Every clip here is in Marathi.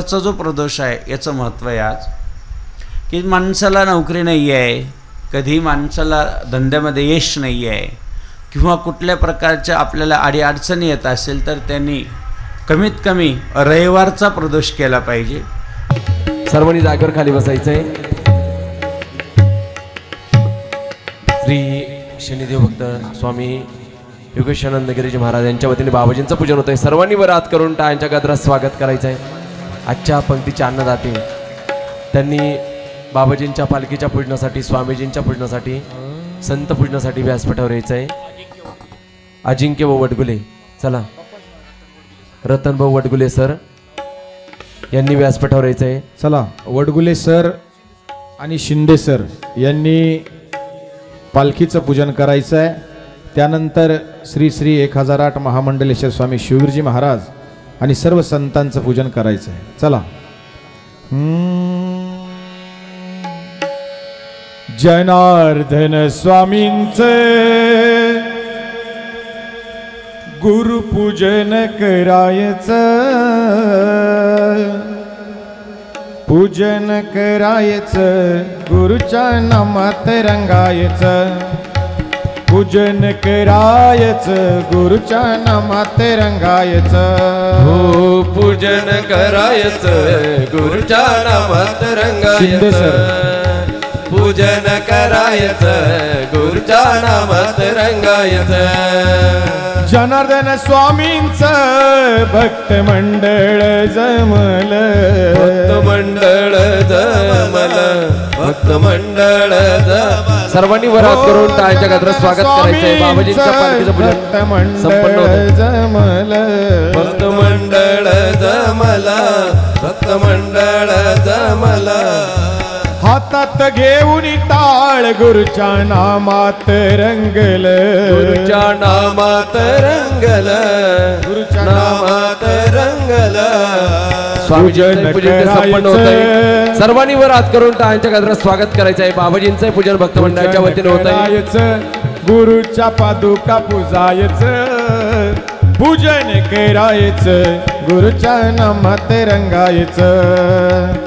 रविवारचा जो प्रदोष आहे याचं महत्त्व आहे आज. की माणसाला नोकरी नाही आहे कधी माणसाला धंद्यामध्ये यश नाही आहे किंवा कुठल्या प्रकारच्या आपल्याला अडीअडचणी येत असेल तर त्यांनी कमीत कमी रविवारचा प्रदोष केला पाहिजे. सर्वांनी जागेवर खाली बसायचं आहे श्री शनिदेव भक्त स्वामी योगेशानंद गिरीजी महाराज यांच्या वतीने बाबाजींचं पूजन होतंय. सर्वांनी वर हात करून टाळ्यांच्या गजरात स्वागत करायचं आहे आजच्या पंक्तीचे अन्नदाते त्यांनी बाबाजींच्या पालखीच्या पूजनासाठी स्वामीजींच्या पूजनासाठी संत पूजनासाठी व्यासपीठावर यायचं आहे. अजिंक्य भाऊ वडगुले चला. रतनभाऊ वडगुले सर यांनी व्यासपीठावर यायचं आहे. चला. वडगुले सर आणि शिंदे सर यांनी पालखीचं पूजन करायचं आहे. त्यानंतर श्री श्री एक हजार आठ महामंडलेश्वर स्वामी शिवगिरजी महाराज आणि सर्व संतांचं पूजन करायचं आहे चला. हम्म. जनार्दन स्वामींचं गुरुपूजन करायचं. पूजन करायचं गुरुच्या नामात रंगायचं. पूजन करायचं गुरुच्या नामात रंगायचं. हो पूजन करायचं गुरुच्या नामात रंगायचं. पूजन करायचं गुरुच्या नामात रंगायचं. जनार्दन स्वामींचं भक्त मंडळ जमल. भक्त मंडळ जमल. भक्त मंडळ सर्वांनी वरात करून टाळ्याच्या गजरात स्वागत करायचंय. बाबाजींच्या पालखीचं भक्त पूजन जमल. भक्त मंडळ जमला. भक्त मंडळ जमला. हातात घेऊन टाळ गुरुच्या नामात रंगल. गुरुच्या नामात रंगल. गुरुच्या नामात रंगल. स्वामीजींचं पूजन ते संपन्न होत आहे. सर्वांनी वर हात करून टाळ्यांच्या गजरात स्वागत करायचं आहे. बाबाजींचं पूजन भक्त मंडळाच्या वतीने होत आहे. गुरुच्या पादुका पूजायचं. पूजन करायचं. गुरुच्या नामात रंगायचं.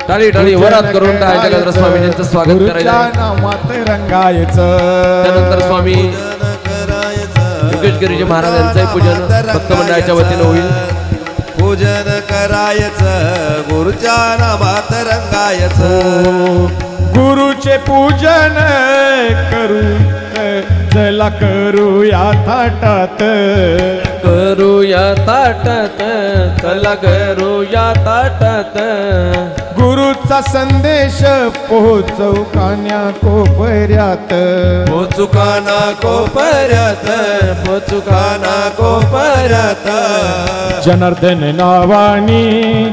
टाळी टाळी वर हात करून टाळ्यांच्या गजरात स्वामीजींचं स्वागत करायचं नामात रंगायचं. त्यानंतर स्वामी योगेश गिरीजी महाराज यांचंही पूजन भक्त मंडळाच्या वतीने होईल. पूजन करायचं गुरुच्या नामात रंगायचं हो, गुरुचे पूजन करू चला करूया थाटात. करूया ताटात चला करूया ताटात. गुरुचा संदेश पोहोचव कान्या कोपऱ्यात. पोचुकाना कोपऱ्यात पोचुकाना कोपऱ्यात. जनार्दन नावानी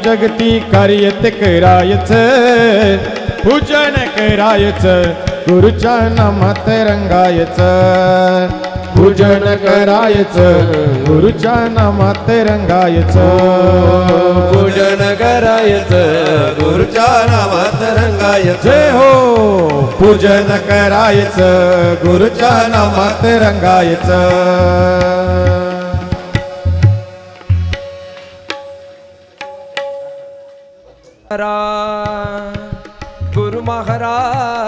जगती कार्य ते करायचं पूजन करायचं. गुरुच्या नामात रंगायचं पूजन करायचं गुरुच्या नामात रंगायचं पूजन करायचं गुरुच्या नामात रंगायचं जय हो पूजन करायचं गुरुच्या नामात रंगायचं महाराज गुरु महाराज.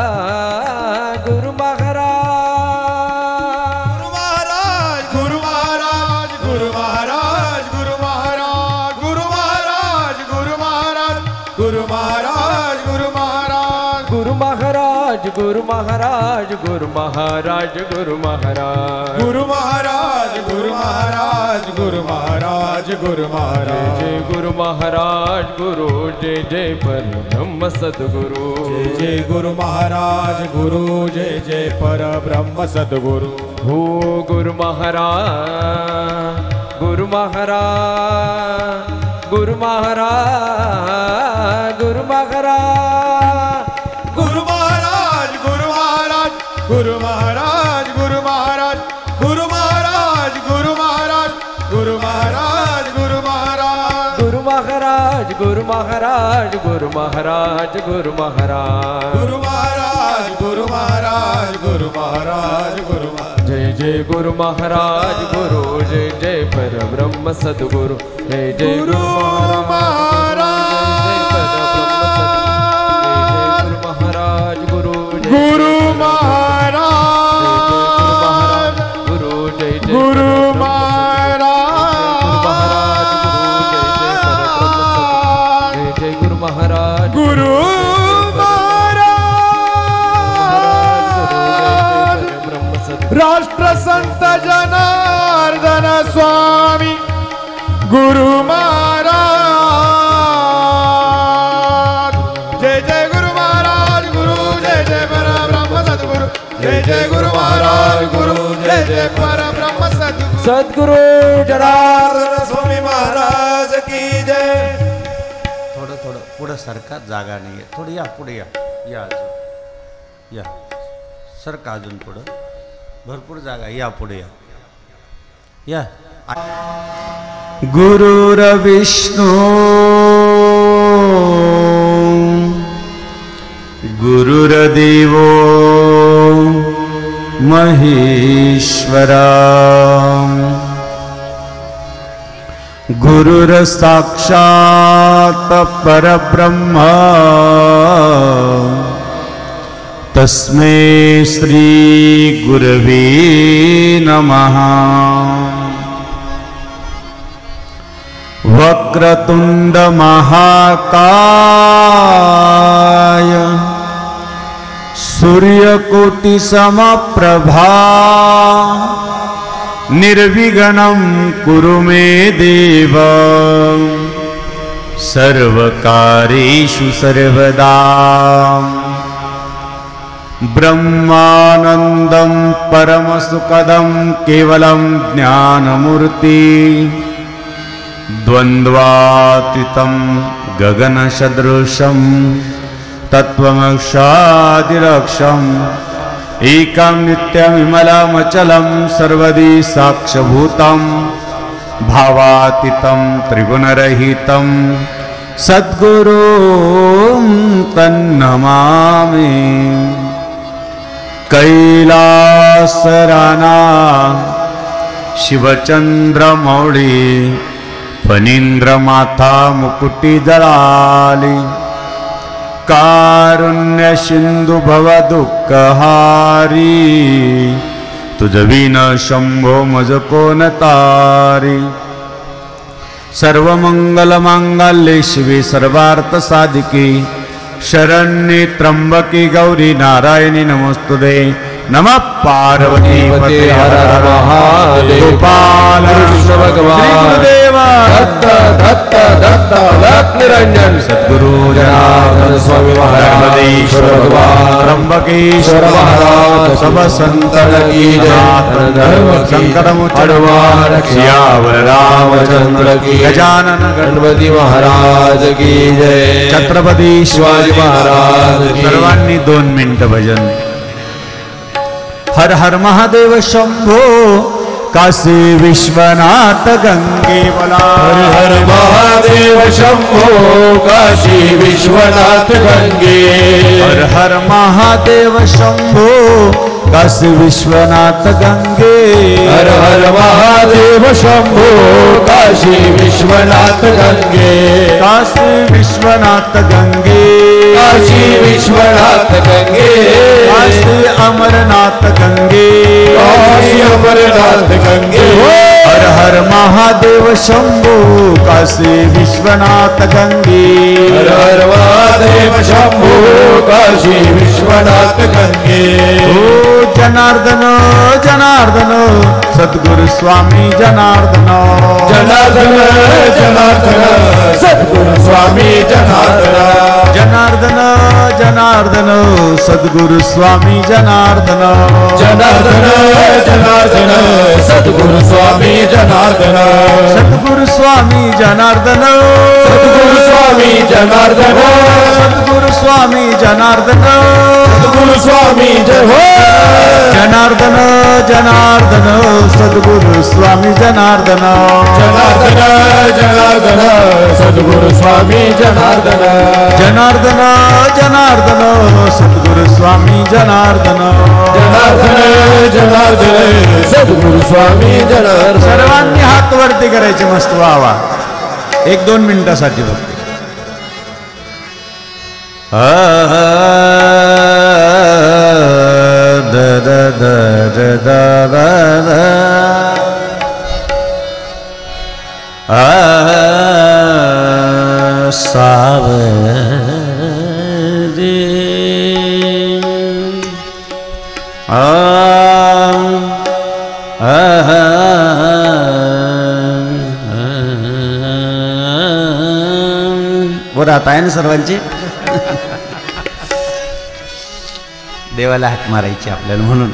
गुरु महाराज गुरु महाराज गुरु महाराज गुरु महाराज गुरु महाराज गुरु महाराज गुरु महाराज जय गुरु महाराज गुरु जय जय पर ब्रह्म सद्गुरु जय गुरु महाराज गुरु जय जय पर ब्रह्म सद्गुरु हो गुरु महाराज गुरु महाराज गुरु महाराज गुरु महाराज महाराज गुरु महाराज गुरु महाराज गुरु महाराज गुरु महाराज गुरु महाराज गुरु महाराज गुरु महाराज जय जय गुरु महाराज गुरु जय जय पर ब्रह्म सद्गुरु जय जय गुरु महाराज जनार्दन स्वामी गुरु महाराज. जय जय गुरु महाराज गुरु जय जय परब्रह्म सद्गुरु. जय जय गुरु महाराज गुरु जय जय परब्रह्म सद्गुरु. सद्गुरु जनार्दन स्वामी महाराज की जय. थोडं थोडं पुढं सरका जागा नाही आहे थोडं या पुढे या. या अजून. या. सरका अजून पुढं. भरपूर जागा या पुढे या. या. गुरुर्विष्णू गुरुर्देवो महेश्वरा। गुरुर्साक्षात् परब्रह्मा। तस्मै श्रीगुरवे नमः। वक्रतुण्डमहाकाय सूर्यकोटिसमप्रभा निर्विघ्नं कुरु मे देव। सर्वकारेषु सर्वदा ब्रह्मानन्दं परमसुखदं केवलं ज्ञानमूर्ति। द्वन्द्वातीतं गगनसदृशं तत्त्वमक्षादिरक्षम् एकं नित्यविमलमचलं सर्वदि साक्षभूतं भावातीतं त्रिगुणरहितं। सद्गुरुं तन्नमामि कैलासराना शिवचन्द्रमौळी फणीन्द्रमाथा मुकुटिदलाली कारुण्य सिंधु भव दुःखहारी तुझ शंभो मज कोण तारी सर्वमंगलमांगल्ये शिवे सर्वार्थ ಶರಣ್ಯ ತ್ರಂಬಕಿ ಗೌರಿ ನಾರಾಯಣಿ ನಮಸ್ತುದೆ नमः पार्वती पते हर हर महादेव। गोपाल। कृष्ण भगवान. दत्त दत्त दत्त दत्त निरंजन सद्गुरु जनार्दन स्वामी महाराज। भगवान. त्र्यंबकेश्वर महाराज। सब संतन की धर्म की हनुमान सियावर रामचंद्र की गजानन गणपती महाराज की जय। छत्रपती शिवाजी महाराज. सर्वांनी दोन मिनिट भजन। हर हर महादेव शंभो काशी विश्वनाथ गंगे बोला हर हर महादेव शंभो काशी विश्वनाथ गंगे। हर हर महादेव शंभो काशी विश्वनाथ गंगे। हर हर महादेव शंभो। काशी विश्वनाथ गंगे। काशी विश्वनाथ गंगे। काशी विश्वनाथ गंगे। काशी अमरनाथ गंगे। काशी अमरनाथ गंगे। हर हर महादेव शंभो काशी विश्वनाथ गंगे। हर हर महादेव शंभो काशी विश्वनाथ गंगे। ओ जनार्दन जनार्दन सद्गुरु स्वामी जनार्दन। जनार्दन जनार्दन सद्गुरु स्वामी जनार्दन। जनार्दन जनार्दन सद्गुरु स्वामी जनार्दन। जनार्दन जनार्दन सद्गुरु स्वामी जनार्दन सद्गुरु स्वामी जनार्दन सद्गुरु स्वामी जनार्दन सद्गुरु स्वामी जनार्दन सद्गुरु स्वामी जय हो जनार्दन जनार्दन सद्गुरु स्वामी जनार्दन जनार्दन जनार्दन सद्गुरु स्वामी जनार्दन जनार्दन जनार्दन सद्गुरु स्वामी जनार्दन। जनार्दन जनार्दन। सद्गुरु स्वामी जनार्दन। सर्वांनी हात वरती करायचे मस्त व्हावा एक दोन मिनिटासाठी फक्त. द द आ, आता आहे ना सर्वांची देवाला हात मारायची आपल्याला म्हणून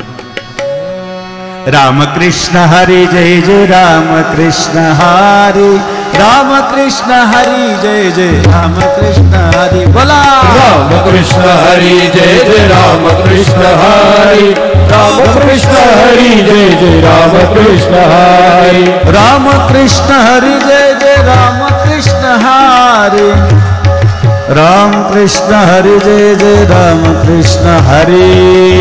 रामकृष्ण हरी जय जय रामकृष्ण हरी रामकृष्ण हरी जय जय रामकृष्ण हरी बोला कृष्ण हरि जय जय राम कृष्ण हरि। राम कृष्ण हरि जय जय राम कृष्ण हरि। राम कृष्ण हरि जय जय राम कृष्ण हरि। राम कृष्ण हरि जय जय राम कृष्ण हरि।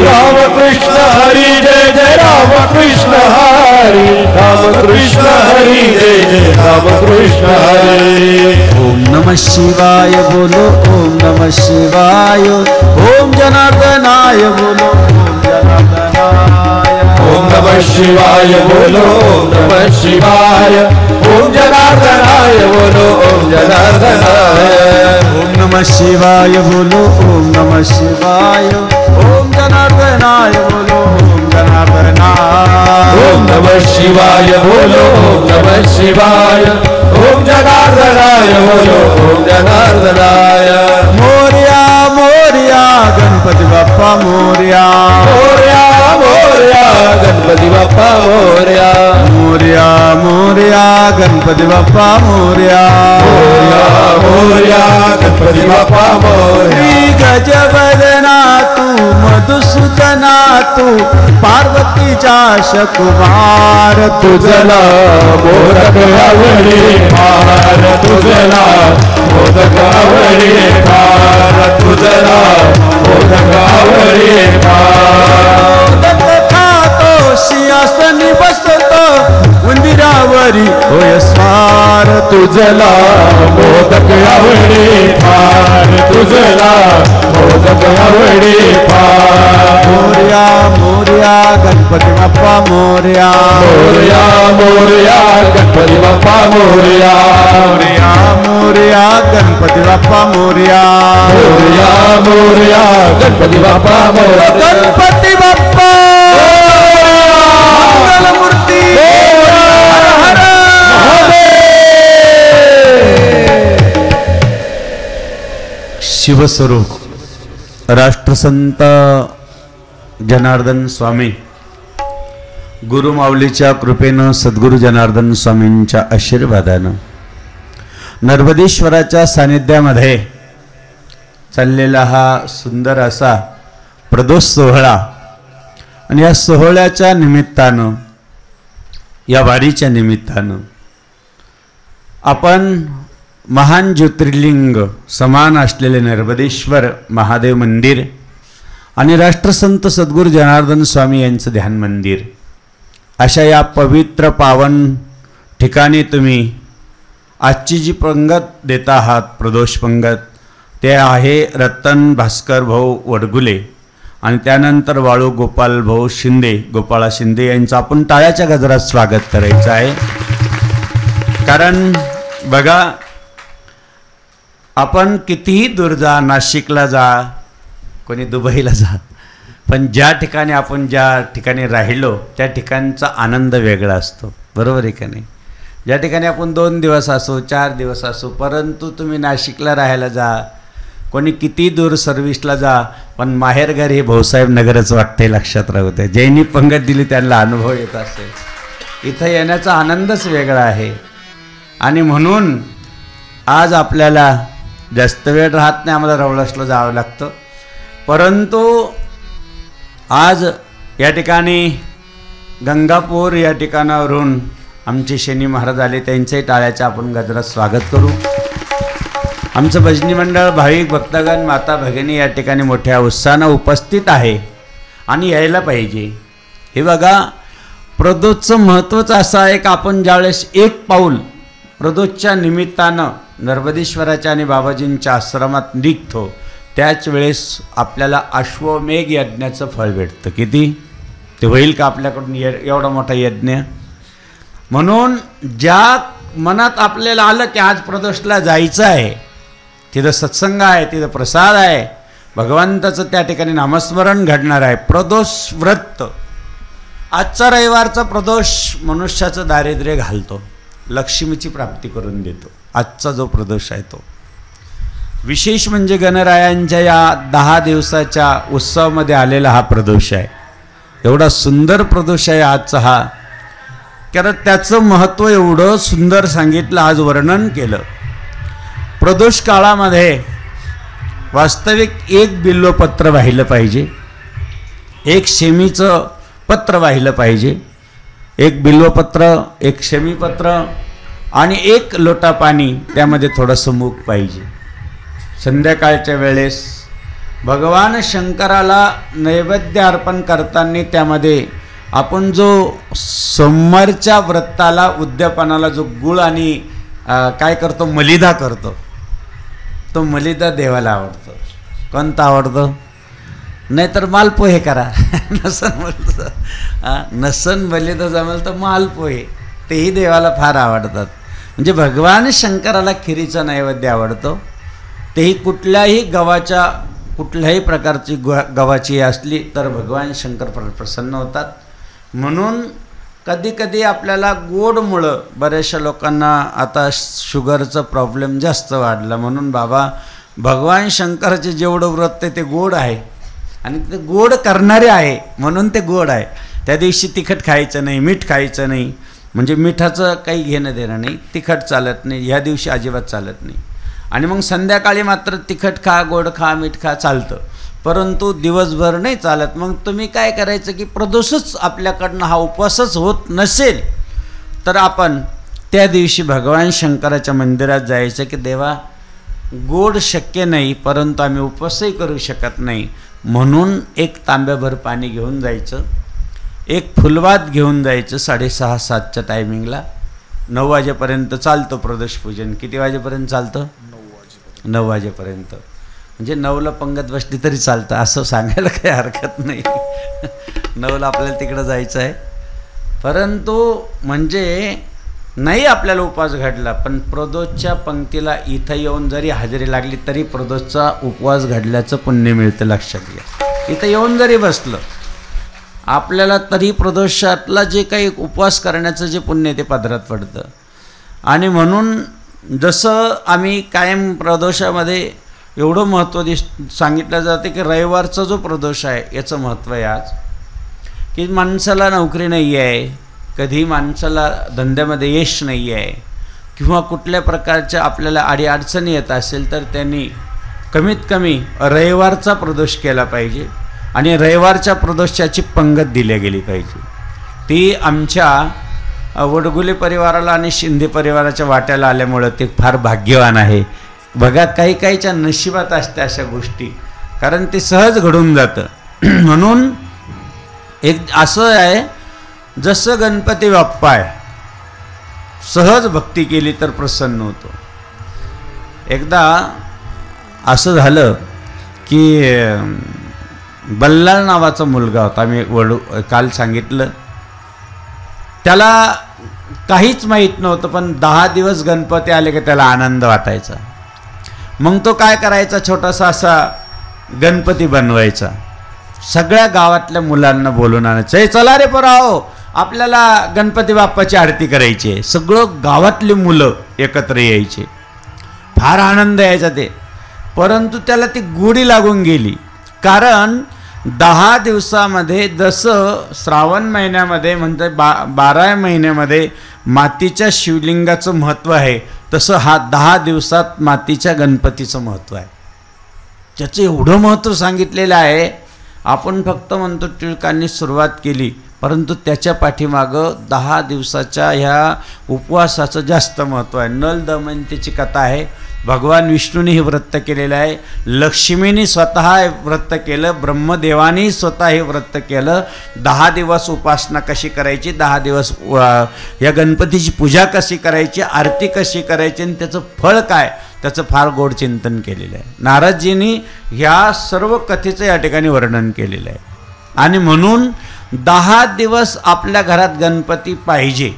राम कृष्ण हरि जय जय रामकृष्ण हरी रामकृष्ण हरी जय जय रामकृष्ण हरी। ओम नमः शिवाय बोलो ओम नमः शिवाय। ओम जनार्दनाय बोलो ओम जनार्दनाय। ओम नमः शिवाय बोलो ओम नमः शिवाय। ओम जनार्दनाय बोलो ओम जनार्दनाय। ओम नमः शिवाय बोलो ओम नमः शिवाय। ओम जनार्दनाय बोलो जनार्दनाय ओम नमः शिवाय बोलो ओम नमः शिवाय। ओम जनार्दनाय बोलो ओम जनार्दनाय। मोर्या मोर्या गणपती बाप्पा मोर्या। मोर्या मोर्या गणपती बाप्पा मोर्या। मोर्या मोर्या गणपति बाप्पा मोर्या। मोर्या मोर्या गणपति बाप्पा मोर्या। तू मधुसूदना तू पार्वतीचा शकुमार तुझला मोदक आवडे मार तुझला मोदक आवडे मार तुझला मोदक आवडे फार. मोदक खातो सिंहासनी बसतो उंदिरावरी होय स्वार तुझला मोदक आवडी फार तुझला मोदक आवडी फार मोर्या मोर्या गणपती बाप्पा मोर्या. मोर्या मोर्या गणपती बाप्पा मोर्या. मोर्या मोर्या गणपती बाप्पा मोर्या. मोर्या मोर्या गणपती बाप्पा मोर्या. गणपती बाप्पा. शिवस्वरूप राष्ट्रसंत जनार्दन स्वामी गुरुमाऊलीच्या कृपेनं सद्गुरू जनार्दन स्वामींच्या आशीर्वादानं नर्मदेश्वराच्या सानिध्यामध्ये चाललेला हा सुंदर असा प्रदोष सोहळा आणि या सोहळ्याच्या निमित्तानं या वारीच्या निमित्तानं आपण महान ज्योतिर्लिंग समान असलेले नर्मदेश्वर महादेव मंदिर आणि राष्ट्रसंत सद्गुरू जनार्दन स्वामी यांचं ध्यान मंदिर. अशा या पवित्र पावन ठिकाणी तुम्ही आजची जी पंगत देत आहात प्रदोष पंगत ते आहे रतन भास्कर भाऊ वडगुले आणि त्यानंतर वाळू गोपाल भाऊ शिंदे गोपाळा शिंदे यांचं आपण टाळ्याच्या गजरात स्वागत करायचं आहे. कारण बघा आपण कितीही दूर जा नाशिकला जा कोणी दुबईला जा पण ज्या ठिकाणी आपण ज्या ठिकाणी राहिलो त्या ठिकाणचा आनंद वेगळा असतो. बरोबर आहे का नाही? ज्या ठिकाणी आपण दोन दिवस असो चार दिवस असो परंतु तुम्ही नाशिकला राहायला जा कोणी किती दूर सर्व्हिसला जा पण माहेरघर हे भाऊसाहेब नगरच वाटते लक्षात राहू दे ज्यांनी पंगत दिली त्यांना अनुभव येत असेल. इथं येण्याचा आनंदच वेगळा आहे. आणि म्हणून आज आपल्याला जास्त वेळ राहत नाही आम्हाला रवळसला जावं लागतं. परंतु आज या ठिकाणी गंगापूर या ठिकाणावरून आमचे शनी महाराज आले त्यांचंही टाळ्याचं आपण गजरात स्वागत करू. आमचं भजनी मंडळ भाविक भक्तगण माता भगिनी या ठिकाणी मोठ्या उत्साहानं उपस्थित आहे आणि यायला पाहिजे. हे बघा प्रदोषचं महत्त्वाचं असं आहे का आपण ज्यावेळेस एक पाऊल प्रदोषच्या निमित्तानं नर्मदेश्वराच्या आणि बाबाजींच्या आश्रमात निघतो. त्याच वेळेस आपल्याला अश्वमेघ यज्ञाचं फळ भेटतं. किती? ते होईल का आपल्याकडून ये एवढा मोठा यज्ञ? म्हणून ज्या मनात आपल्याला आलं की आज प्रदोषला जायचं आहे तिथं सत्संग आहे तिथं प्रसाद आहे भगवंताचं त्या ठिकाणी नामस्मरण घडणार आहे. प्रदोष व्रत. आजचा रविवारचा प्रदोष मनुष्याचं दारिद्र्य घालतो. लक्ष्मीची प्राप्ती करून देतो. आजचा जो प्रदोष आहे तो. विशेष म्हणजे गणरायांच्या या दहा दिवसाच्या उत्सवामध्ये आलेला हा प्रदोष आहे. एवढा सुंदर प्रदोष आहे आजचा हा. कारण त्याचं महत्त्व एवढं सुंदर सांगितलं आज वर्णन केलं. प्रदोष काळामध्ये वास्तविक एक बिल्वपत्र वाहिलं पाहिजे. एक शेमीचं पत्र वाहिलं पाहिजे. एक बिल्वपत्र एक क्षमीपत्र आणि एक लोटा पाणी त्यामध्ये थोडंसं मूग पाहिजे. संध्याकाळच्या वेळेस भगवान शंकराला नैवेद्य अर्पण करताना त्यामध्ये आपण जो सोमवारच्या व्रताला उद्यापनाला जो गुळ आणि काय करतो मलिदा करतो तो मलिदा देवाला आवडतो. कोणता आवडतो? नाहीतर मालपोहे करा. नसन बोललं हां नसन तर जमेल तर मालपोहे तेही देवाला फार आवडतात. म्हणजे भगवान शंकराला खिरीचा नैवेद्य आवडतो. तेही कुठल्याही गव्हाच्या कुठल्याही प्रकारची ग गव्हाची असली तर भगवान शंकर प्र प्रसन्न होतात. म्हणून कधीकधी आपल्याला गोडमुळं बऱ्याचशा लोकांना आता शुगरचं प्रॉब्लेम जास्त वाढला. म्हणून बाबा भगवान शंकराचे जेवढं व्रत आहे ते गोड आहे. आणि ते गोड करणारे आहे म्हणून ते गोड आहे. त्या दिवशी तिखट खायचं नाही मीठ खायचं नाही. म्हणजे मिठाचं काही घेणं देणं नाही तिखट चालत नाही ह्या दिवशी अजिबात चालत नाही. आणि मग संध्याकाळी मात्र तिखट खा गोड खा मीठ खा चालतं. परंतु दिवसभर नाही चालत. मग तुम्ही काय करायचं की प्रदोषच आपल्याकडनं हा उपवासच होत नसेल तर आपण त्या दिवशी भगवान शंकराच्या मंदिरात जायचं की देवा गोड शक्य नाही परंतु आम्ही उपवासही करू शकत नाही. म्हणून एक तांब्याभर पाणी घेऊन जायचं एक फुलवात घेऊन जायचं साडेसहा सातच्या टायमिंगला नऊ वाजेपर्यंत चालतं प्रदोषपूजन किती वाजेपर्यंत चालतं? नऊ वाजेपर्यंत. म्हणजे नऊला पंगत बसली तरी चालतं असं सांगायला काही हरकत नाही. नऊला आपल्याला तिकडं जायचं आहे. परंतु म्हणजे नाही आपल्याला उपवास घडला पण प्रदोषच्या पंक्तीला इथं येऊन जरी हजेरी लागली तरी प्रदोषचा उपवास घडल्याचं पुण्य मिळतं लक्षात घ्या. इथं येऊन जरी बसलं आपल्याला तरी प्रदोषातला जे काही उपवास करण्याचं जे पुण्य आहे ते पदरात पडतं. आणि म्हणून जसं आम्ही कायम प्रदोषामध्ये एवढं महत्त्व दिस सांगितलं जाते की रविवारचा जो प्रदोष आहे याचं महत्त्व आहे आज. की माणसाला नोकरी नाही आहे कधी माणसाला धंद्यामध्ये यश नाही आहे किंवा कुठल्या प्रकारच्या आपल्याला अडीअडचणी येत असेल तर त्यांनी कमीत कमी रविवारचा प्रदोष केला पाहिजे आणि रविवारच्या प्रदोषाची पंगत दिली गेली पाहिजे. ती आमच्या वडगुले परिवाराला आणि शिंदे परिवाराच्या वाट्याला आल्यामुळं ते फार भाग्यवान आहे. बघा काही काहीच्या नशिबात असते अशा गोष्टी कारण ते सहज घडून जातं. म्हणून एक असं आहे जसं गणपती बाप्पा आहे सहज भक्ती केली तर प्रसन्न होतो. एकदा असं झालं की बल्लाळ नावाचा मुलगा होता मी वडू काल सांगितलं. त्याला काहीच माहीत नव्हतं पण दहा दिवस गणपती आले की त्याला आनंद वाटायचा. मग तो काय करायचा छोटासा असा गणपती बनवायचा. सगळ्या गावातल्या मुलांना बोलून आणायचं चला रे पोराओ आपल्याला गणपती बाप्पाची आरती करायची आहे. सगळं गावातली मुलं एकत्र यायचे. फार आनंद यायचा ते. परंतु त्याला ती गोडी लागून गेली. कारण दहा दिवसामध्ये जसं श्रावण महिन्यामध्ये म्हणजे बा बारा महिन्यामध्ये मातीच्या शिवलिंगाचं महत्त्व आहे तसं हा दहा दिवसात मातीच्या गणपतीचं महत्त्व आहे. त्याचं एवढं महत्त्व सांगितलेलं आहे आपण फक्त म्हणतो टिळकांनी सुरुवात केली. परंतु त्याच्या पाठीमागं दहा दिवसाच्या ह्या उपवासाचं जास्त महत्त्व आहे. नल दमयंतीची कथा आहे. भगवान विष्णूने हे व्रत केलेलं आहे. लक्ष्मीने स्वतः हे व्रत केलं. ब्रह्मदेवाने स्वतः हे व्रत केलं. दहा दिवस उपासना कशी करायची? दहा दिवस या गणपतीची पूजा कशी करायची? आरती कशी करायची? आणि त्याचं फळ काय? त्याचं फार गोड चिंतन केलेलं आहे. नारदजींनी ह्या सर्व कथेचं या ठिकाणी वर्णन केलेलं आहे. आणि म्हणून दहा दिवस आपल्या घरात गणपती पाहिजे.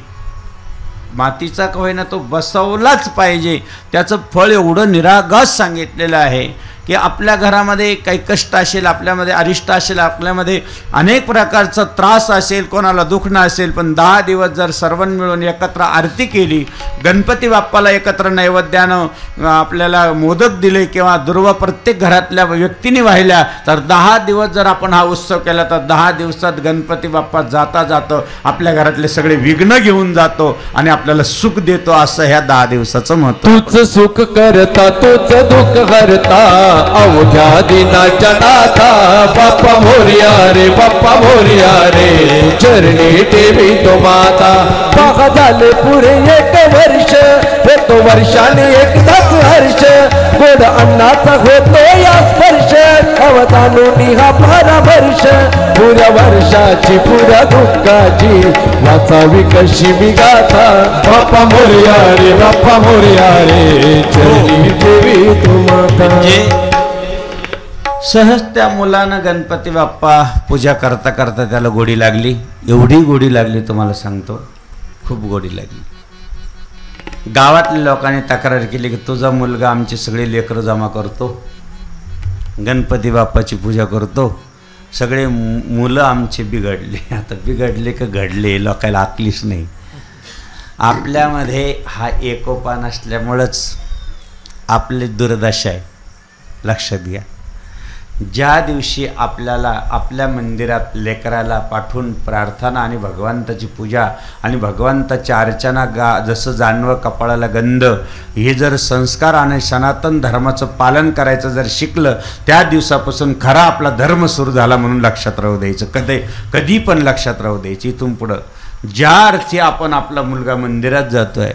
मातीचा का होईना तो बसवलाच पाहिजे. त्याचं फळ एवढं निरागस सांगितलेलं आहे. की आपल्या घरामध्ये काही कष्ट असेल आपल्यामध्ये अरिष्ट असेल आपल्यामध्ये अनेक प्रकारचा त्रास असेल कोणाला दुखणं असेल पण दहा दिवस जर सर्वांनी मिळून एकत्र आरती केली गणपती बाप्पाला एकत्र नैवेद्यानं आपल्याला मोदक दिले किंवा दुर्वा प्रत्येक घरातल्या व्यक्तीने वाहिल्या तर दहा दिवस जर आपण हा उत्सव केला तर दहा दिवसात गणपती बाप्पा जाता जातो आपल्या घरातले सगळे विघ्न घेऊन जातो आणि आपल्याला सुख देतो असं ह्या दहा दिवसाचं महत्त्व तूच सुख करता तूच दुःख करता. अवघ्या दिनाच्या नाथा बाप्पा मोर्या रे बाप्पा मोर्या रे चरणी देवी तो माता. पहा झाले पुरे एक वर्ष होतो वर्षाने एकदाच हर्ष. गोड अन्नाचा होतो या स्पर्श. अवतानुनी हा परामर्श पुऱ्या वर्षाची पुऱ्या दुःखाची. वाचावी कशी मी गाथा. बाप्पा मोर्या रे बाप्पा मोर्या रे चरणी देवी तू माता. म्हणजे सहज त्या मुलानं गणपती बाप्पा पूजा करता करता त्याला गोडी लागली. एवढी गोडी लागली तुम्हाला सांगतो. खूप गोडी लागली. गावातल्या लोकांनी तक्रार केली की तुझा मुलगा आमचे सगळे लेकरं जमा करतो. गणपती बाप्पाची पूजा करतो. सगळे मु- मुलं आमचे बिघडले. आता बिघडले का घडले लोकायला आकलीच नाही. आपल्यामध्ये हा एकोपा नसल्यामुळंच आपली दुर्दशा आहे. लक्षात घ्या. ज्या दिवशी आपल्याला आपल्या मंदिरात लेकराला पाठवून प्रार्थना आणि भगवंताची पूजा आणि भगवंताची अर्चना गा जसं जानवं कपाळाला गंध हे जर संस्कार आणि सनातन धर्माचं पालन करायचं जर शिकलं त्या दिवसापासून खरा आपला धर्म सुरू झाला म्हणून लक्षात राहू द्यायचं. कधी कधी पण लक्षात राहू द्यायची. इथून पुढं ज्या अर्थी आपण आपला मुलगा मंदिरात जातो आहे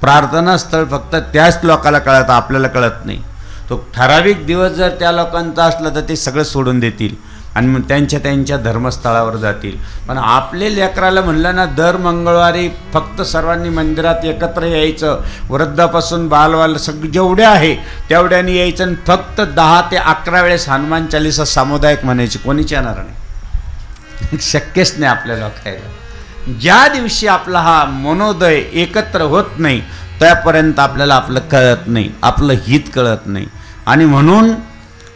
प्रार्थनास्थळ फक्त त्याच लोकाला कळत आपल्याला कळत नाही. तो ठराविक दिवस जर त्या लोकांचा असला तर ते सगळं सोडून देतील आणि मग त्यांच्या त्यांच्या धर्मस्थळावर जातील. पण आपले लेकराला म्हणलं ना दर मंगळवारी फक्त सर्वांनी मंदिरात एकत्र यायचं. वृद्धापासून बालवाल सग जेवढे आहे तेवढ्याने यायचं आणि फक्त दहा ते अकरा वेळेस हनुमान चालिसा सामुदायिक म्हणायची. कोणीच येणार नाही. शक्यच नाही आपल्या लोकायला ज्या दिवशी आपला हा मनोदय एकत्र होत नाही त्यापर्यंत आपल्याला आपलं कळत नाही आपलं हित कळत नाही. आणि म्हणून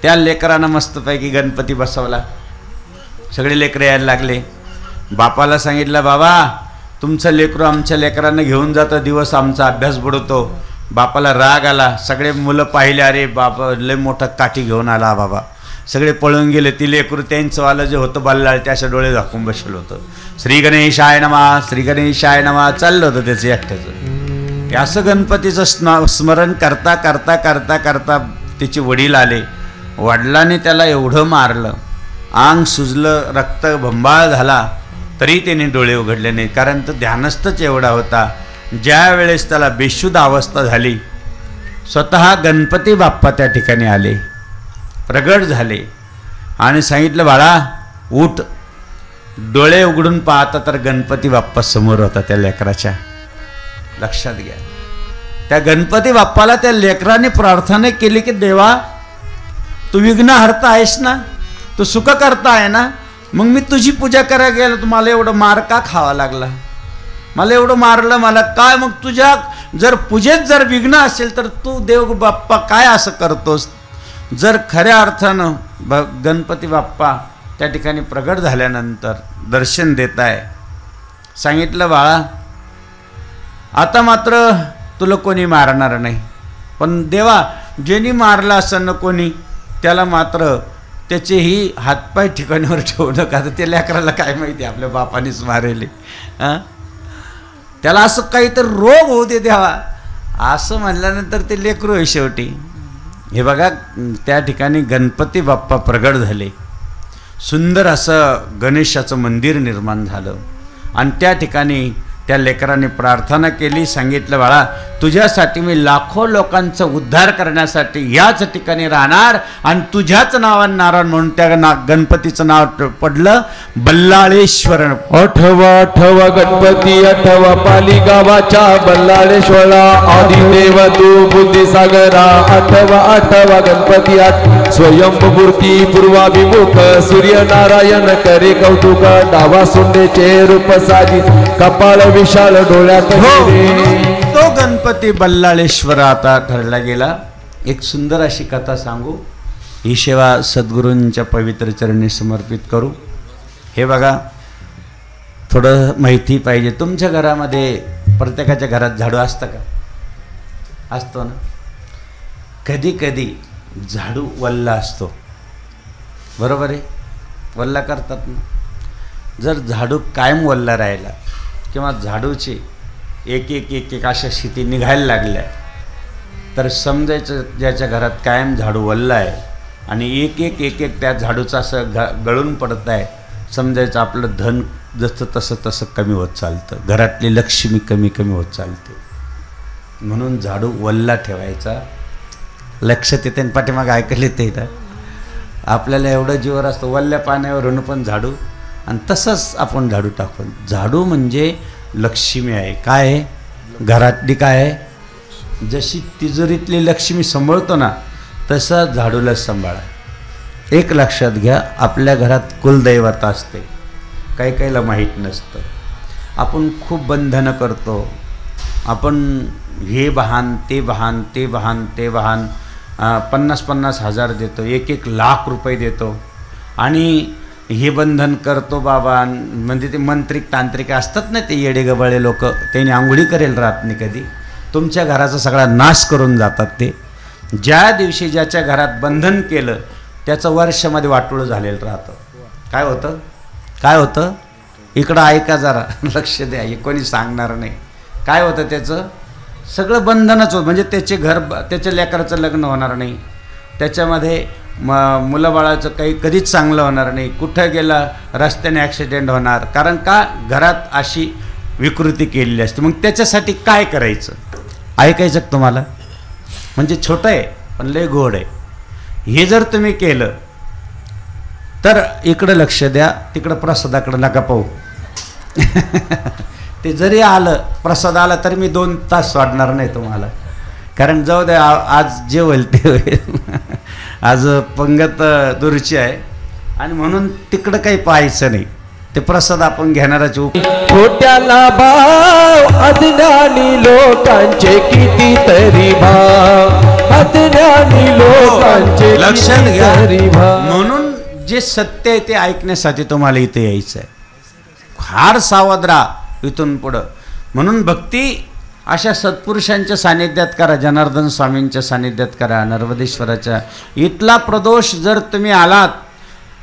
त्या लेकरानं मस्तपैकी गणपती बसवला. सगळे लेकरं यायला लागले. बापाला सांगितलं बाबा तुमचं लेकरू आमच्या लेकरांना घेऊन जातं दिवस आमचा अभ्यास बुडवतो बापाला राग आला. सगळे मुलं पाहिले अरे बाबा लय मोठा काठी घेऊन आला बाबा. सगळे पळून गेले. ती लेकरू त्यांचंवालं जे होतं बल्लाळ त्याच्या डोळे झाकून बसलं होतं. श्री गणेशाय नमा श्री गणेशाय नमा. चाललं होतं त्याचं एकट्याचं. असं गणपतीचं स्ना स्मरण करता करता करता करता त्याचे वडील आले. वडिलाने त्याला एवढं मारलं. आंग सुजलं रक्त भंबाळ झाला तरी त्याने डोळे उघडले नाही कारण तो ध्यानस्थच एवढा होता. ज्या वेळेस त्याला बेशुद्ध अवस्था झाली स्वतः गणपती बाप्पा त्या ठिकाणी आले. प्रगट झाले आणि सांगितलं बाळा उठ. डोळे उघडून पाहता तर गणपती बाप्पा समोर होता त्या लेकराच्या. लक्षात घ्या. त्या गणपती बाप्पाला त्या लेकराने प्रार्थना केली की देवा तू विघ्न हरता आहेस ना? तू सुख करता आहे ना? मग मी तुझी पूजा करायला गेलो तुम्हाला मला एवढं मार का खावा लागला? मला एवढं मारलं मला काय? मग तुझ्या जर पूजेत जर विघ्न असेल तर तू देव बाप्पा काय असं करतोस? जर खऱ्या अर्थानं ब गणपती बाप्पा त्या ठिकाणी प्रगट झाल्यानंतर दर्शन देत आहे. सांगितलं बाळा आता मात्र तुला कोणी मारणार नाही. पण देवा ज्यांनी मारलं असं न कोणी त्याला मात्र त्याचेही हातपाय ठिकाणीवर ठेवू नका. तर ते लेकराला काय माहिती आपल्या बापानेच मारेले. हां? त्याला असं काहीतरी रोग होऊ दे द्यावा असं म्हणल्यानंतर ते लेकरू आहे शेवटी. हे बघा त्या ठिकाणी गणपती बाप्पा प्रगट झाले. सुंदर असं गणेशाचं मंदिर निर्माण झालं. आणि त्या ठिकाणी त्या लेकरांनी प्रार्थना केली सांगितलं बाळा तुझ्यासाठी मी लाखो लोकांचा उद्धार करण्यासाठी याच ठिकाणी राहणार आणि तुझ्याच नावानं नारायण म्हणून त्या ना गणपतीचं नाव पडलं बल्लाळेश्वर आठवा आठवा गणपती आठवा पाली गावाच्या बल्लाळेश्वरा. आदिदेव तू बुद्धिसागरा. आठवा आठवा गणपती आठ स्वयंमूर्ती पूर्वाभिमुख सूर्यनारायण करे कौतुक डावा सोंडेचे रूप साजी. कपाळ विशाल डोळ्यात हिरे. तो गणपती बल्लाळेश्वर आता ठरला गेला. एक सुंदर अशी कथा सांगू. ही सेवा सद्गुरूंच्या पवित्र चरणी समर्पित करू. हे बघा थोडं माहिती पाहिजे. तुमच्या घरामध्ये प्रत्येकाच्या घरात झाडू असतं का? असतो ना? कधी कधी झाडू वल्ला असतो. बरोबर आहे? वल्ला करतात ना? जर झाडू कायम वल्ला राहिला किंवा झाडूची एक एक एक एक अशा शेती निघायला लागल्या. तर समजायचं ज्याच्या घरात कायम झाडू वल्ला आहे आणि एक एक एक एक त्या झाडूचं असं ग गळून पडत आहे. समजायचं आपलं धन जसं तसं तसं कमी होत चालतं. घरातली लक्ष्मी कमी कमी होत चालते. म्हणून झाडू वल्ला ठेवायचा. लक्षात येते आणि पाठीमागे ऐकले ते ना. आपल्याला एवढं जीवर असतं वल्ल्या पाण्यावरून पण झाडू. आणि तसंच आपण झाडू टाकून. झाडू म्हणजे लक्ष्मी आहे. काय आहे? घरातली काय आहे? जशी तिजोरीतली लक्ष्मी सांभाळतो ना तसा झाडूला सांभाळा. एक लक्षात घ्या आपल्या घरात कुलदैवत असते. काही काहीला माहीत नसतं. आपण खूप बंधनं करतो. आपण हे वाहन ते वाहन ते वाहन ते वाहन पन्नास पन्नास हजार देतो. एक एक लाख रुपये देतो. आणि हे बंधन करतो बाबा. म्हणजे ते मंत्रिक तांत्रिक असतात ना ते येडेगबळे लोक. त्यांनी आंघोळी करेल राहत नाही कधी. तुमच्या घराचा सगळा नाश करून जातात ते. ज्या दिवशी ज्याच्या घरात बंधन केलं त्याचं वर्षामध्ये वाटोळं झालेलं राहतं. काय होतं? काय होतं? इकडं ऐका जरा. लक्ष द्या. हे कोणी सांगणार नाही. काय होतं त्याचं? सगळं बंधनच होतं. म्हणजे त्याचे घर त्याच्या लेकराचं लग्न होणार नाही. त्याच्यामध्ये म मुलाबाळाचं काही कधीच चांगलं होणार नाही. कुठं गेलं रस्त्याने ॲक्सिडेंट होणार. कारण का? घरात अशी विकृती केलेली असते. मग त्याच्यासाठी काय करायचं? ऐकायचं तुम्हाला? म्हणजे छोटं आहे पण लय गोड आहे. हे जर तुम्ही केलं तर इकडं लक्ष द्या तिकडं प्रसादाकडं नका पाहू. ते जरी आलं प्रसाद आला तरी मी दोन तास वाढणार नाही तुम्हाला. कारण जाऊ द्या आज जे होईल ते होईल. आज पंगत दुरुची आहे. आणि म्हणून तिकडं काही पाहायचं नाही. ते प्रसाद आपण घेणाराचे छोट्याला भाव अज्ञानी लोकांचे किती तरी भाव. अज्ञानी लोकांचे लक्षात घ्या. म्हणून जे सत्य आहे ते ऐकण्यासाठी तुम्हाला इथे यायचं आहे फार सावध राहा इथून पुढं. म्हणून भक्ती अशा सत्पुरुषांच्या सानिध्यात करा जनार्दन स्वामींच्या सानिध्यात करा नर्वदेश्वराच्या इथला प्रदोष जर तुम्ही आलात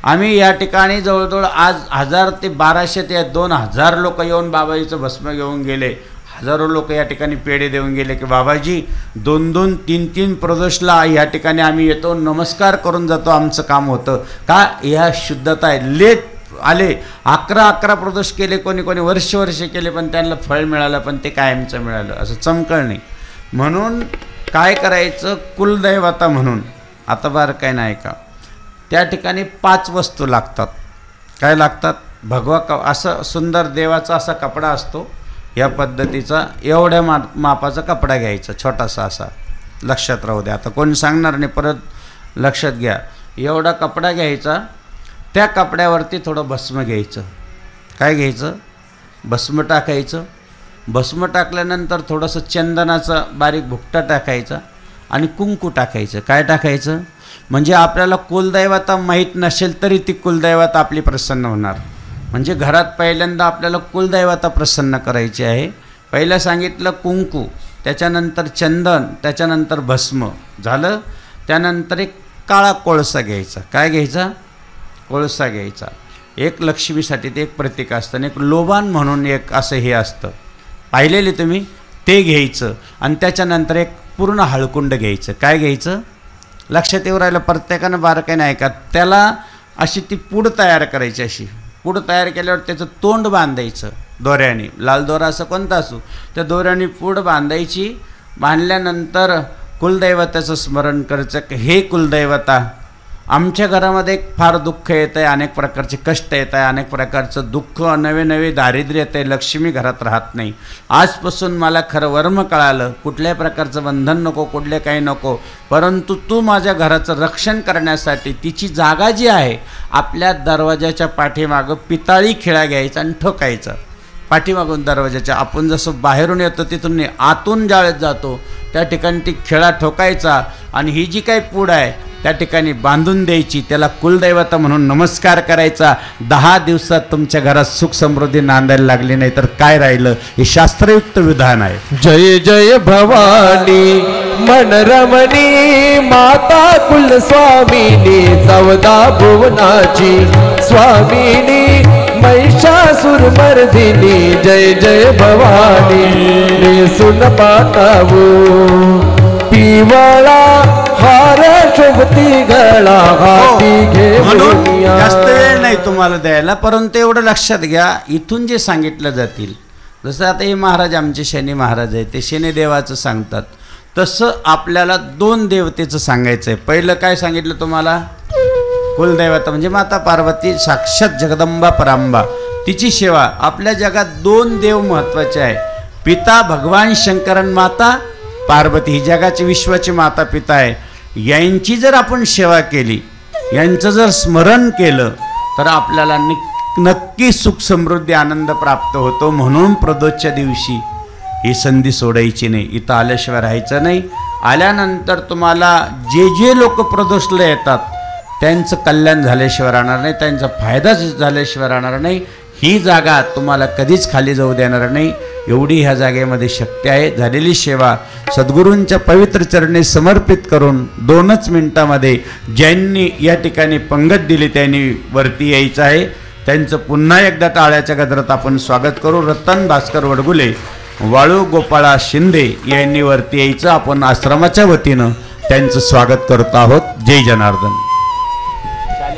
आम्ही या ठिकाणी जवळजवळ आज हजार ते बाराशे ते दोन हजार लोक येऊन बाबाजीचं भस्म घेऊन गेले. हजारो लोक या ठिकाणी पेढे देऊन गेले की बाबाजी दोन दोन तीन तीन प्रदोषला या ठिकाणी आम्ही येतो नमस्कार करून जातो आमचं काम होतं. का? या शुद्धता आहे लेट आले अकरा अकरा प्रदोष केले कोणी कोणी वर्ष वर्ष केले पण त्यांना फळ मिळालं पण ते कायमचं मिळालं. असं चमकळ नाही. म्हणून काय करायचं? कुलदैवता म्हणून. आता बार काय नाही का? त्या ठिकाणी पाच वस्तू लागतात. काय लागतात? भगवा क असं सुंदर देवाचा असा कपडा असतो. या पद्धतीचा एवढ्या मा मापाचा कपडा घ्यायचा छोटासा असा. लक्षात राहू द्या. आता कोणी सांगणार नाही परत लक्षात घ्या. एवढा कपडा घ्यायचा त्या कपड्यावरती थोडं भस्म घ्यायचं. काय घ्यायचं? भस्म टाकायचं. भस्म टाकल्यानंतर थोडंसं चंदनाचं बारीक भुकटा टाकायचा आणि कुंकू टाकायचं. काय टाकायचं? म्हणजे आपल्याला कुलदैवता माहीत नसेल तरी ती कुलदैवता आपली प्रसन्न होणार. म्हणजे घरात पहिल्यांदा आपल्याला कुलदैवता प्रसन्न करायची आहे. पहिलं सांगितलं कुंकू त्याच्यानंतर चंदन त्याच्यानंतर भस्म. झालं? त्यानंतर एक काळा कोळसा घ्यायचा. काय घ्यायचा? कोळसा घ्यायचा. एक लक्ष्मीसाठी ते एक प्रतीक असतं आणि एक लोबान म्हणून एक असं हे असतं. पाहिलेले तुम्ही? ते घ्यायचं. आणि त्याच्यानंतर एक पूर्ण हळकुंड घ्यायचं. काय घ्यायचं? लक्षात येऊ राहिलं प्रत्येकानं बारकाईने ऐका. त्याला अशी ती पूड तयार करायची अशी. पूड तयार केल्यावर त्याचं तोंड बांधायचं दोऱ्याने. लाल दोरा असं कोणता असू? त्या दोऱ्याने पूड बांधायची. बांधल्यानंतर कुलदैवताचं स्मरण करायचं. हे कुलदैवता आमच्या घरामध्ये फार दुःख येतं आहे अनेक प्रकारचे कष्ट येत आहे अनेक प्रकारचं दुःख नवे नवे दारिद्र्य येतं आहे लक्ष्मी घरात राहत नाही. आजपासून मला खरं वर्म कळालं कुठल्याही प्रकारचं बंधन नको कुठले काही नको परंतु तू माझ्या घराचं रक्षण करण्यासाठी तिची जागा जी आहे आपल्या दरवाजाच्या पाठीमागं पिताळी खिळा घ्यायचा आणि ठोकायचा. पाठीमागून दरवाजाच्या आपण जसं बाहेरून येतो तिथून आतून ज्यावेळेस जातो त्या ठिकाणी ती खेळा ठोकायचा आणि ही जी काही पूड आहे त्या ठिकाणी बांधून द्यायची त्याला कुलदैवता म्हणून नमस्कार करायचा. दहा दिवसात तुमच्या घरात सुख समृद्धी नांदायला लागली नाही तर काय राहिलं? हे शास्त्रयुक्त विधान आहे. जय जय भवानी मनरमणी माता कुल स्वामिनी चौदा भुवनाची स्वामिनी महिषासुरमर्दिनी जय जय भवानी सुन पातावू पिवळा हार शोभती गळा हाती घे म्हणून जास्त वेळ नाही तुम्हाला द्यायला परंतु एवढं लक्षात घ्या इथून जे सांगितलं जातील. जसं आता हे महाराज आमचे शनी महाराज आहे ते शनिदेवाचं सांगतात. तसं आपल्याला दोन देवतेचं सांगायचं आहे पहिलं काय सांगितलं तुम्हाला? कुलदैवता म्हणजे माता पार्वती साक्षात जगदंबा परांबा. तिची सेवा आपल्या जगात दोन देव महत्त्वाचे आहे. पिता भगवान शंकरन माता पार्वती ही जगाची विश्वाची माता पिता आहे. यांची जर आपण सेवा केली यांचं जर स्मरण केलं तर आपल्याला निक नक्की सुख समृद्धी आनंद प्राप्त होतो. म्हणून प्रदोषच्या दिवशी ही संधी सोडायची नाही. इथं आल्याशिवाय राहायचं नाही. आल्यानंतर तुम्हाला जे जे लोक प्रदोषला येतात त्यांचं कल्याण झाल्याशिवाय राहणार नाही. त्यांचा फायदाच झाल्याशिवाय राहणार नाही. ही जागा तुम्हाला कधीच खाली जाऊ देणार नाही. एवढी ह्या जागेमध्ये शक्ती आहे. झालेली सेवा सद्गुरूंच्या पवित्र चरणी समर्पित करून दोनच मिनिटामध्ये ज्यांनी या ठिकाणी पंगत दिली त्यांनी वरती यायचं आहे. त्यांचं पुन्हा एकदा टाळ्याच्या गजरात आपण स्वागत करू. रतन भास्कर वडगुले वाळू गोपाळा शिंदे यांनी वरती यायचं. आपण आश्रमाच्या वतीनं त्यांचं स्वागत करत आहोत. जय जनार्दन.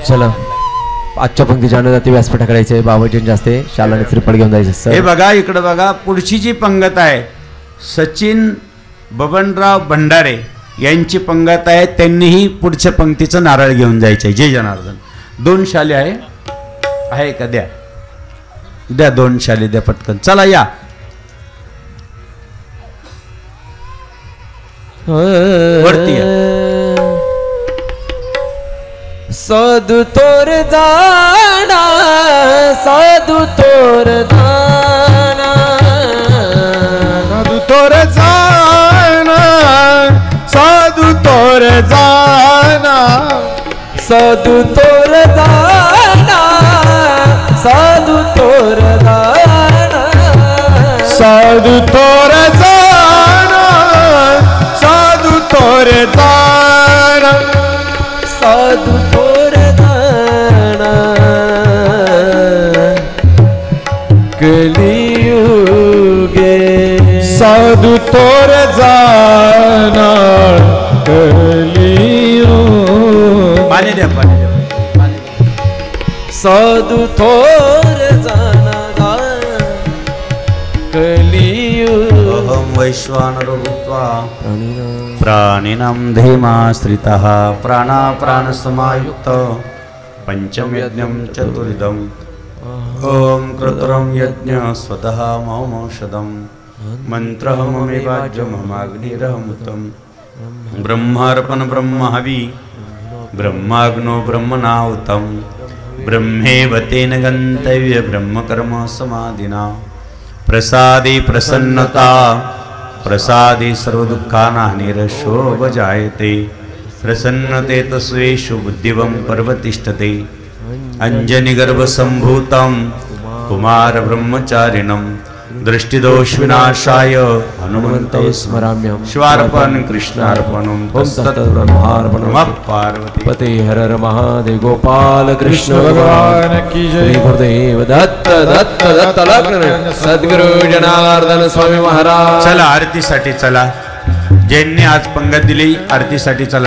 चला. आजच्या पंक्तीच्या जाते व्यासपीठाकडे यायचंय. बाबाजी जास्त शालाने श्रीफळ घेऊन जायचं. हे बघा इकडं बघा पुढची जी पंगत आहे सचिन बबनराव भंडारे यांची पंगत आहे. त्यांनीही पुढच्या पंक्तीचं नारळ घेऊन जायचं आहे जय जनार्दन. दोन शाले आहे. आहे का? द्या. द्या दोन शाले द्या पटकन. चला या. वरती সাধু তোর দানা সাধু তোর দানা সাধু তোর জানা সাধু তোর জানা সাধু তোর দানা সাধু তোর দানা সাধু তোর জানা সাধু তোর দানা साधु तो थोर जाणार कलियो. पाणी द्या पाणी साधू थोर जाणार वैश्वान अहम वैश्वानरो भूत्वा प्राणिनाम धीमाश्रितः प्राणा पंचम पंचमयज्ञं चतुरिदम् ओम कृतरं यज्ञ स्वतः मौमौषधम्। मन्त्रहममेवाज्यममाग्निरहमुतं ब्रह्मार्पण ब्रह्मावि ब्रह्माग्नो ब्रह्मनाहुतं ब्रह्मेव तेन गन्तव्यब्रह्मकर्म समाधिना प्रसादे प्रसन्नता प्रसादे सर्वदुःखानानिरशोभजायते। प्रसन्नते तस्वेषु बुद्धिवं पर्वतिष्ठते। अञ्जनिगर्भसम्भूतं कुमारब्रह्मचारिणम्। कुमारब्रह्मचारिणं दृष्टिदोषविनाशाय हनुमन्तो स्मराम्यहं शिवार्पण कृष्णार्पणं नमः पार्वती पते हर हर महादेव गोपाल कृष्ण भगवान। की जय। गुरुदेव दत्त दत्त दत्त लग्न। सद्गुरु जनार्दन स्वामी महाराज। चला आरतीसाठी चला। ज्यांनी आज पंगत दिली आरतीसाठी चला।